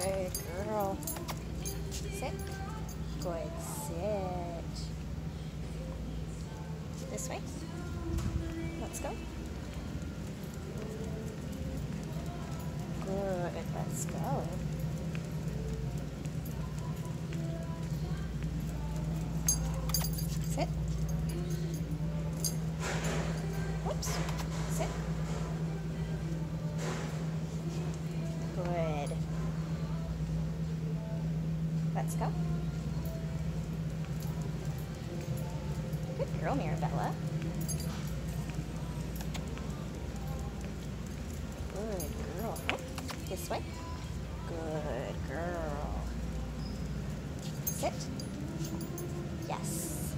Good girl. Sit. Good. Sit. This way. Let's go. Good. Let's go. Sit. Oops. Let's go. Good girl, Mirabella. Good girl. Oh, this way. Good girl. Sit. Yes.